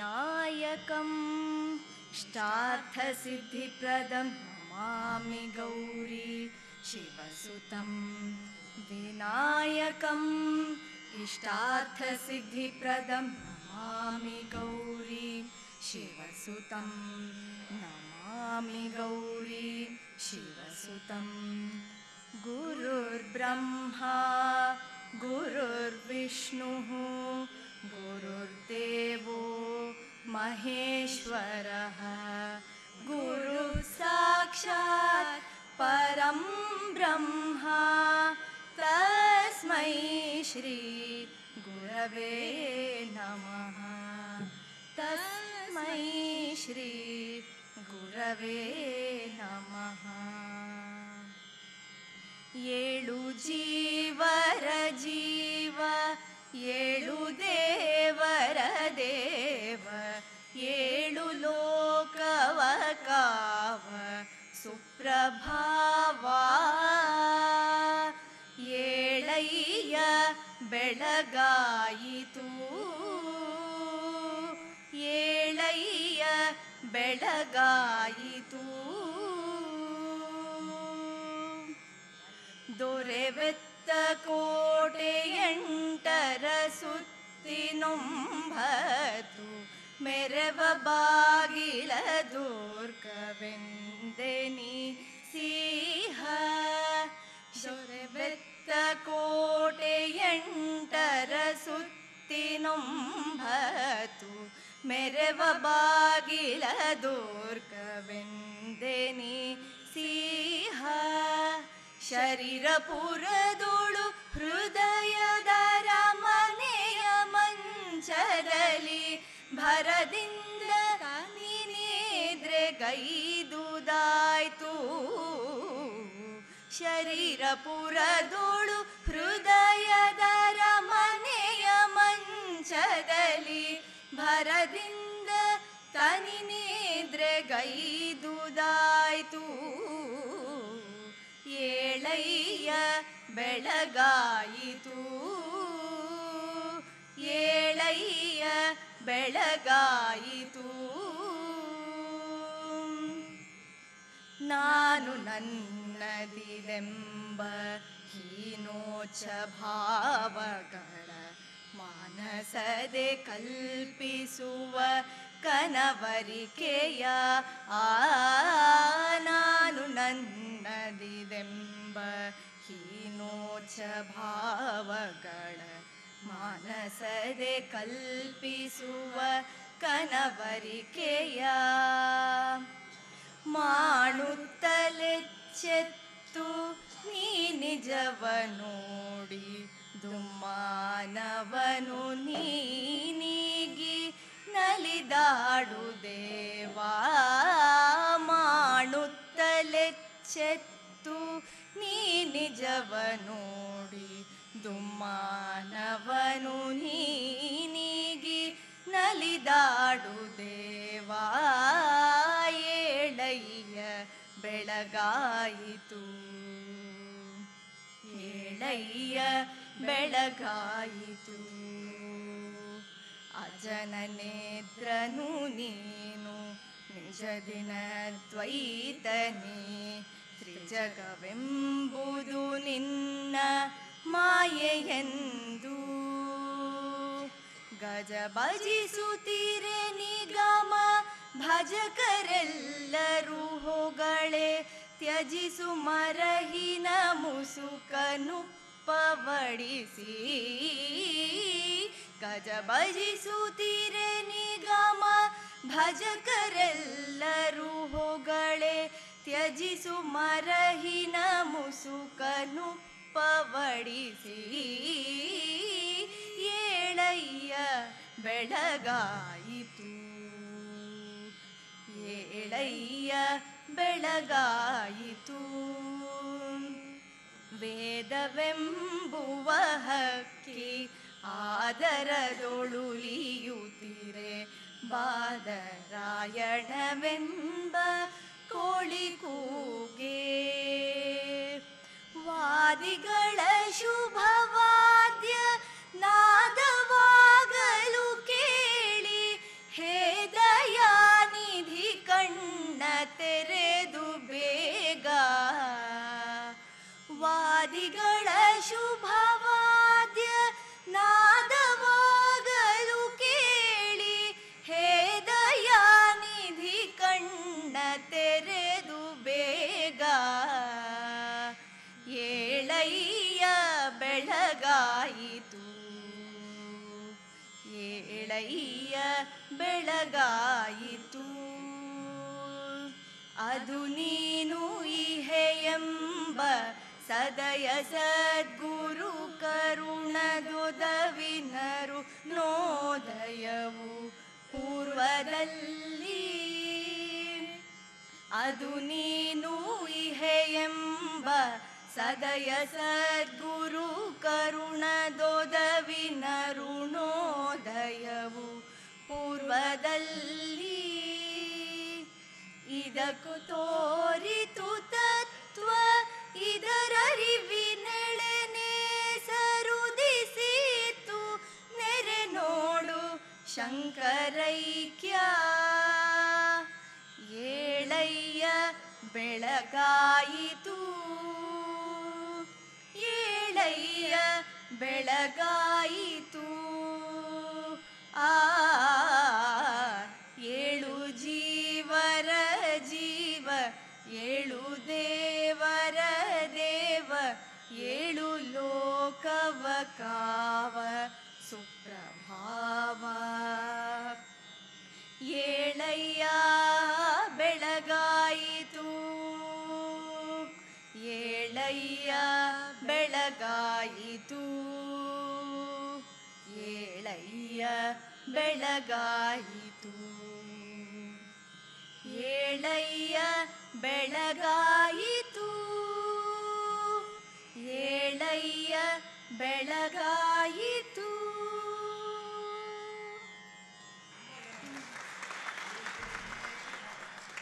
विनायकम् इष्टार्थसिद्धिप्रदं नमामि गौरी। शिवसुतं विनायकम्। इष्टार्थसिद्धिप्रदं नमामि गौरी। शिवसुतं नमामि गौरी। शिवसुतं गुरुर्ब्रह्मा गुरुर्विष्णुः गुरुर्देवो महेश्वरः गुरुः साक्षात् परं ब्रह्मा तस्मै श्री गुरवे नमः तस्मै श्री गुरवे नमः ಏಳು ಜೀವರ ಜೀವ ಸುಪ್ರಭಾವ ಏಳಯ್ಯ ಬೆಳಗಾಯಿತು. ಏಳಯ್ಯ ಬೆಳಗಾಯಿತು. ದೊರೆವೆತ್ತ ಕೋಟೆ ಎಂಟರ ಸುತ್ತಿನೊಂಬತ್ತು ಮೆರವ ಬಾಗಿಲ ಎಂಟರ ಸುತ್ತಿನೊಂಬತ್ತು ಮೆರವ ಬಾಗಿಲ ದೋರ್ಕವೆಂದೆನಿ ಸಿಂಹ, ಶರೀರ ಪುರದೋಳು ಹೃದಯದರ ಮನೆಯ ಮಂಚರಲಿ ಭರದಿಂದ ನೀನಿದ್ರೆ ಗೈದುದಾಯ್ತು ಶರೀರ ಭರದಿಂದ ತನಿನಿದ್ರೆ ಗೈದುದಾಯ್ತು. ಏಳಯ್ಯ ಬೆಳಗಾಯಿತು. ಏಳಯ್ಯ ಬೆಳಗಾಯಿತು. ನಾನು ನನ್ನದಿದೆಂಬ ಹೀನೋಚ ಭಾವಗಳ. ಮಾನಸದೆ ಕಲ್ಪಿಸುವ ಕನವರಿಕೆಯ ಆ ನಾನು ನನ್ನದಿದೆಂಬ ಹೀನೋಚ ಭಾವಗಳ ಮಾನಸದೆ ಕಲ್ಪಿಸುವ ಕನವರಿಕೆಯ ಮಾಡುತ್ತಲೆಚ್ಚೆತ್ತು ನೀ ನಿಜವ ನೋಡಿ ದುಮ್ಮಾನವನು ನೀನೀಗಿ ನಲಿದಾಡು ದೇವಾ ಮಾಡುತ್ತಲೆಚ್ಚೆತ್ತು ನೀ ನಿಜವ ನೋಡಿ ದುಮ್ಮಾನವನು ನೀನೀಗಿ ನಲಿದಾಡು ದೇವಾ, ಏಳಯ್ಯ ಬೆಳಗಾಯಿತು. ಏಳಯ್ಯ ಬೆಳಗಾಯಿತು. ಅಜನ ನೇತ್ರನು ನೀನು, ನಿಜ ದಿನ ದ್ವೈತನೇ. ತ್ರಿಜಗವೆಂಬುದು ನಿನ್ನ ಮಾಯೆಯೆಂದು. ಗಜ ಭಜಿಸುತ್ತೀರೆ ನಿಗಮ ಭಜಕರೆಲ್ಲರೂ ಹೊಗಳೆ ತ್ಯಜಿಸು ಮರಹಿನ ಮುಸುಕನು ಪವಡಿಸಿ. ಗಜ ಭಜಿಸುತ್ತೀರೆ ನಿಗಮ ಭಜಕರೆಲ್ಲರೂ ಹೊಗಳೆ. ತ್ಯಜಿಸು ಮರಹಿನ ಮುಸುಕನು ಪವಡಿಸಿ. ಏಳಯ್ಯ ಬೆಳಗಾಯಿತು. ಏಳಯ್ಯ ಬೆಳಗಾಯಿತು. ವೇದವೆಂಬುವ ಹಕ್ಕಿ ಆದರದೊಳುಲಿಯುತ್ತಿರೆ. ಬಾದರಾಯಣವೆಂಬ ಕೋಳಿ ಕೂಗೆ. ವಾದಿಗಳ ಶುಭವಾದ್ಯ ಏಳಯ್ಯ ಬೆಳಗಾಯಿತು. ಅದು ನೀನು ಇಹೆಯೆಂಬ ಸದಯ ಸದ್ಗುರು ಕರುಣದುದವಿನರು ನೋದಯವು ಪೂರ್ವದಲ್ಲಿ. ಅದು ನೀನು ಇಹೆಯೆಂಬ ಸದಯ ಸದ್ಗುರು ಇದಕ್ಕೂ ತೋರಿತು ತತ್ವ ಇದರರಿವಿನೆಳೆನೆ ಸರುದಿಸಿತು. ನೆರೆ ನೋಡು ಶಂಕರೈಕ್ಯ. ಏಳಯ್ಯ ಬೆಳಗಾಯಿತು. ಏಳಯ್ಯ ಬೆಳಗಾಯಿತು. ಏಳು ಲೋಕವ ಕಾವ ಸುಪ್ರಭಾವ. ಏಳಯ್ಯ ಬೆಳಗಾಯಿತು. ಏಳಯ್ಯ ಬೆಳಗಾಯಿತು. ಏಳಯ್ಯ ಬೆಳಗಾಯಿತು. ಏಳಯ್ಯ